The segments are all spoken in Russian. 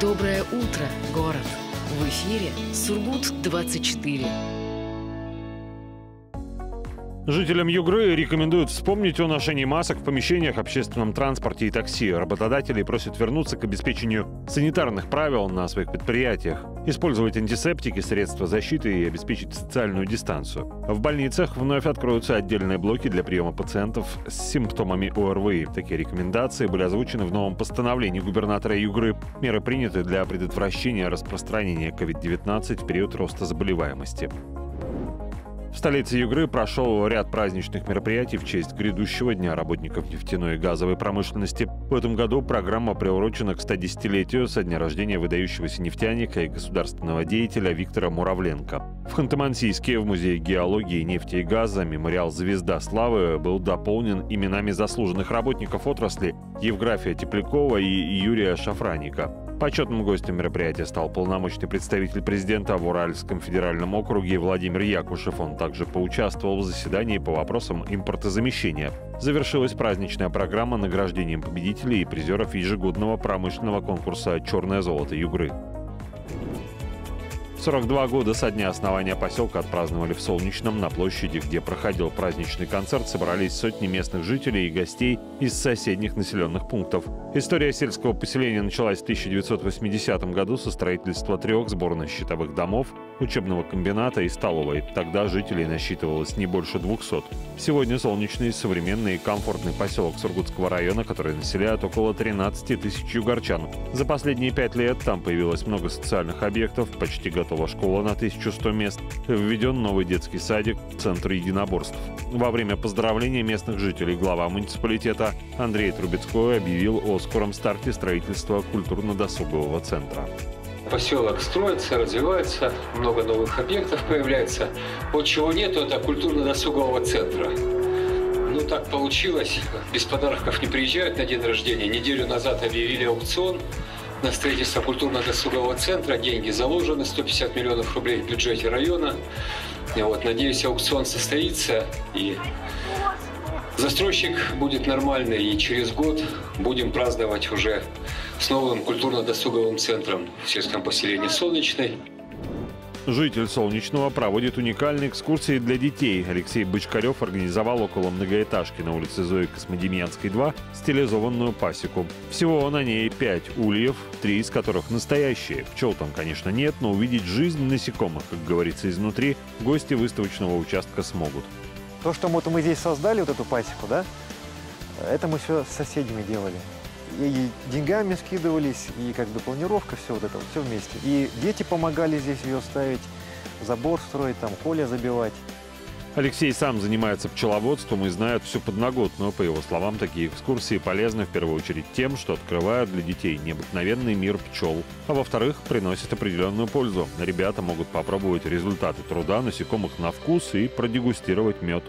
Доброе утро, город! В эфире Сургут-24. Жителям Югры рекомендуют вспомнить о ношении масок в помещениях, общественном транспорте и такси. Работодатели просят вернуться к обеспечению санитарных правил на своих предприятиях, использовать антисептики, средства защиты и обеспечить социальную дистанцию. В больницах вновь откроются отдельные блоки для приема пациентов с симптомами ОРВИ. Такие рекомендации были озвучены в новом постановлении губернатора Югры. Меры приняты для предотвращения распространения COVID-19 в период роста заболеваемости. В столице Югры прошел ряд праздничных мероприятий в честь грядущего Дня работников нефтяной и газовой промышленности. В этом году программа приурочена к 110-летию со дня рождения выдающегося нефтяника и государственного деятеля Виктора Муравленко. В Ханты-Мансийске в Музее геологии, нефти и газа мемориал «Звезда славы» был дополнен именами заслуженных работников отрасли Евграфия Теплякова и Юрия Шафраника. Почетным гостем мероприятия стал полномочный представитель президента в Уральском федеральном округе Владимир Якушев. Он также поучаствовал в заседании по вопросам импортозамещения. Завершилась праздничная программа награждением победителей и призеров ежегодного промышленного конкурса «Черное золото Югры». 42 года со дня основания поселка отпраздновали в Солнечном на площади, где проходил праздничный концерт, собрались сотни местных жителей и гостей из соседних населенных пунктов. История сельского поселения началась в 1980 году со строительства трех сборных щитовых домов, учебного комбината и столовой. Тогда жителей насчитывалось не больше 200. Сегодня солнечный, современный и комфортный поселок Сургутского района, который населяет около 13 тысяч югорчан. За последние пять лет там появилось много социальных объектов, почти готова школа на 1100 мест, введен новый детский садик, центр единоборств. Во время поздравления местных жителей глава муниципалитета Андрей Трубецкой объявил о скором старте строительства культурно-досугового центра. Поселок строится, развивается, много новых объектов появляется. Вот чего нету, это культурно-досугового центра. Ну, так получилось. Без подарков не приезжают на день рождения. Неделю назад объявили аукцион на строительство культурно-досугового центра. Деньги заложены, 150 миллионов рублей в бюджете района. И вот, надеюсь, аукцион состоится и застройщик будет нормальный. И через год будем праздновать уже с новым культурно-досуговым центром в сельском поселении Солнечный. Житель Солнечного проводит уникальные экскурсии для детей. Алексей Бычкарев организовал около многоэтажки на улице Зои Космодемьянской 2 стилизованную пасеку. Всего на ней пять ульев, три из которых настоящие. Пчел там, конечно, нет, но увидеть жизнь насекомых, как говорится изнутри, гости выставочного участка смогут. То, что вот мы здесь создали, вот эту пасеку, да, это мы все с соседями делали и деньгами скидывались, и как бы планировка, все вот это, все вместе. И дети помогали здесь ее ставить, забор строить, там, коля забивать. Алексей сам занимается пчеловодством и знает всю подноготную. По его словам, такие экскурсии полезны в первую очередь тем, что открывают для детей необыкновенный мир пчел. А во-вторых, приносят определенную пользу. Ребята могут попробовать результаты труда насекомых на вкус и продегустировать мед.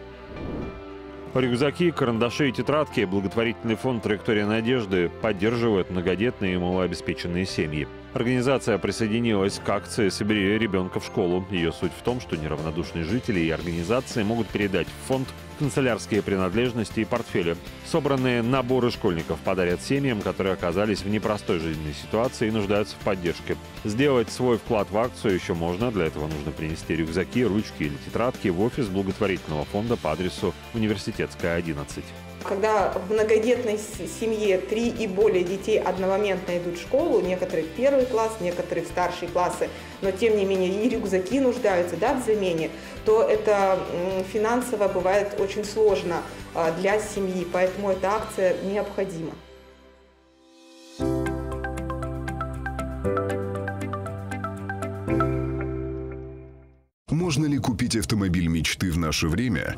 Рюкзаки, карандаши и тетрадки благотворительный фонд «Траектория надежды» поддерживает многодетные и малообеспеченные семьи. Организация присоединилась к акции «Собери ребенка в школу». Ее суть в том, что неравнодушные жители и организации могут передать в фонд канцелярские принадлежности и портфели. Собранные наборы школьников подарят семьям, которые оказались в непростой жизненной ситуации и нуждаются в поддержке. Сделать свой вклад в акцию еще можно. Для этого нужно принести рюкзаки, ручки или тетрадки в офис благотворительного фонда по адресу Университетская, 11. Когда в многодетной семье три и более детей одномоментно идут в школу, некоторые в первый класс, некоторые в старшие классы, но тем не менее и рюкзаки нуждаются да, в замене, то это финансово бывает очень сложно а, для семьи, поэтому эта акция необходима. Можно ли купить автомобиль мечты в наше время?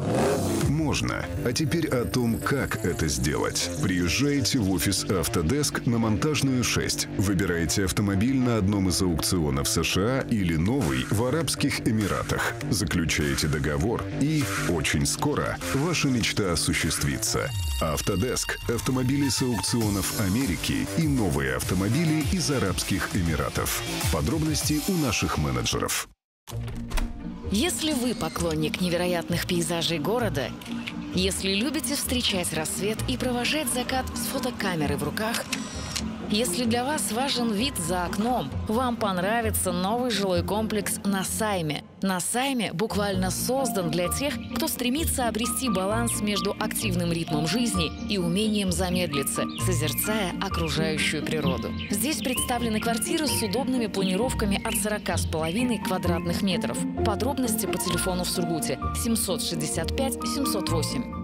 Можно. А теперь о том, как это сделать. Приезжаете в офис Autodesk на Монтажную 6. Выбираете автомобиль на одном из аукционов США или новый в Арабских Эмиратах. Заключаете договор и очень скоро ваша мечта осуществится. Autodesk – автомобили с аукционов Америки и новые автомобили из Арабских Эмиратов. Подробности у наших менеджеров. Если вы поклонник невероятных пейзажей города, если любите встречать рассвет и провожать закат с фотокамерой в руках, Если для вас важен вид за окном, вам понравится новый жилой комплекс на Сайме. На Сайме буквально создан для тех, кто стремится обрести баланс между активным ритмом жизни и умением замедлиться, созерцая окружающую природу. Здесь представлены квартиры с удобными планировками от 40,5 квадратных метров. Подробности по телефону в Сургуте 765 708.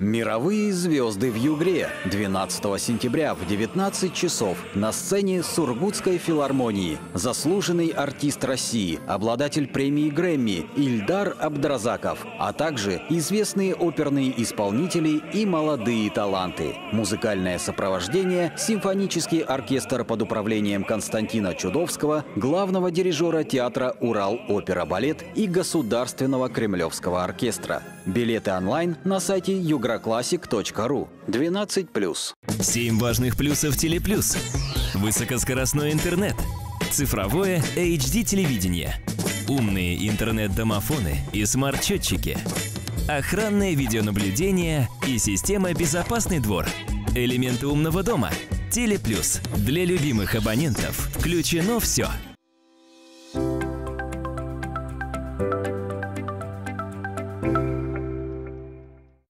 Мировые звезды в Югре 12 сентября в 19 часов на сцене Сургутской филармонии. Заслуженный артист России, обладатель премии Грэмми Ильдар Абдразаков, а также известные оперные исполнители и молодые таланты. Музыкальное сопровождение симфонический оркестр под управлением Константина Чудовского, главного дирижера театра Урал-опера-балет и Государственного кремлевского оркестра. Билеты онлайн на сайте югроклассик.ру. 12+. 7 важных плюсов Телеплюс. Высокоскоростной интернет. Цифровое HD-телевидение. Умные интернет-домофоны и смарт-счетчики. Охранное видеонаблюдение и система «Безопасный двор». Элементы умного дома. Телеплюс. Для любимых абонентов включено все.